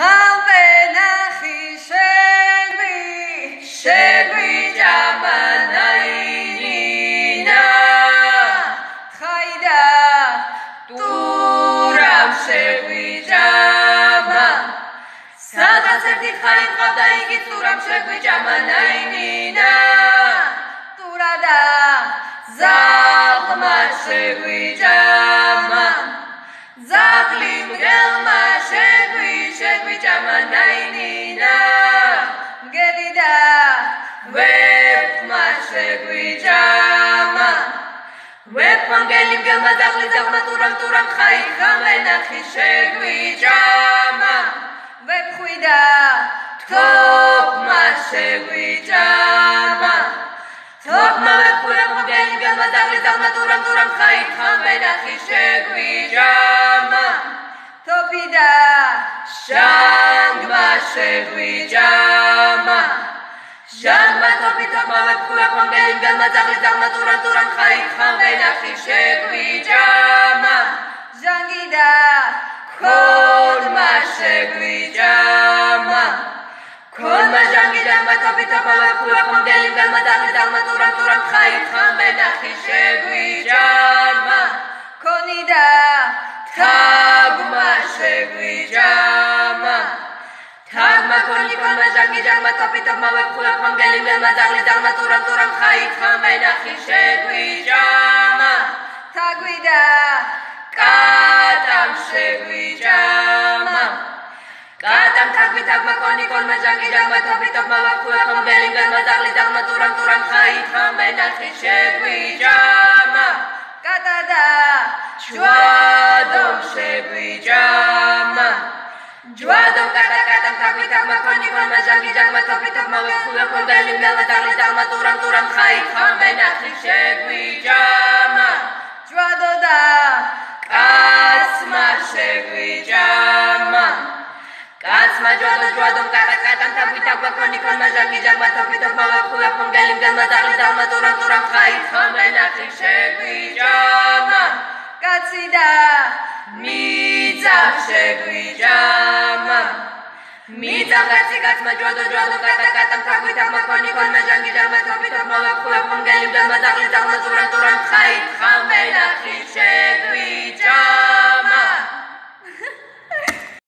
ხალბე ნახი შეგვი შეგვი ჯამანაინა ხაიდა ტურამ შეგვი ჯამა სადაც ერთი ხაი ყავდა იგი ტურამ შეგვი ჯამანაინა ტურადა ზაღმა შეგვი ჯამა ზაღლი მგელმა ვეფმა მგელი მგელმა ზაღლი ზაღმა ტურამ ტურამ ხაი ხამე ნახი შეგვი ჯამა ვეფხვიდა თოფმა შეგვი ჯამა თოფმა ვეფხვია მგელი მგელმა ზაღლი ზაღმა ტურამ ტურამ ხაი ხამე ნახი შეგვი ჯამა თოფიდა შანგმა შეგვი ჯამა ჟანგმა თოფი თოფმა მგელმა ზაღლი ზაღმა ტურამ ტურამ ხაი ხამე ნახი შეგვი ჯამა ჟანგიდა ქონმა შეგვი ჯამა ქონმა ჟანგი ჟანგმა თოფი თოფმა ვეფხვია მგელი მგელმა ზაღლი ზაღმა ტურამ ტურამ ხაი ხამე ნახი შეგვი ჯამა ქონიდა თაგმა შეგვი ჯამა თაგმა ქონი ქონმა ჟანგი ჟანგმა თოფი თოფმა ვეფხვია მგელი მგელმა ზაღლი ზაღმა ტურამ ტურამ ხაი ხამე ნახი შეგვი ჯამა თაგვიდა კატამ შეგვი ჯამა კატამ თაგვი თაგმა ქონი ქონმა ჟანგი ჟანგმა თოფი თოფმა ვეფხვია მგელი მგელმა ზაღლი ზაღმა ტურამ ტურამ ხაი ხამე ნახი შეგვი ჯამა კატადა ჯვადომ შეგვი ჯამა ჯვადომ კატა თაგმა ქონი ქონმა ჟანგი ჟანგმა თოფი თოფმა ვეფხვია მგელი მგელმა ზაღლი ზაღმა ტურამ ტურამ ხაი ხამე ნახი შეგვი ჯამა ჯვადოდა კაცმა შეგვი ჯამა კაცმა ჯვადო ჯვადომ კატა კატამ თაგვი თაგმა ქონი ქონმა ჟანგი ჟანგმა თოფი თოფმა ვეფხვია მგელი მგელმა ზაღლი ზაღმა ტურამ ტურამ ხაი ხამე ნახი შეგვი ჯამა კაციდა მიწა შეგვი მიწამდე ციგაცმა ჯოდო ჯოდო კატა კატა თაგვი თაგმა ქონი ქონმა ჟანგი ჟანგმა თოფი თოფმა ვაფხუე ხომგელი მდელმა დაღლი დაღმა ზურან ზურან ხაი ხამბელა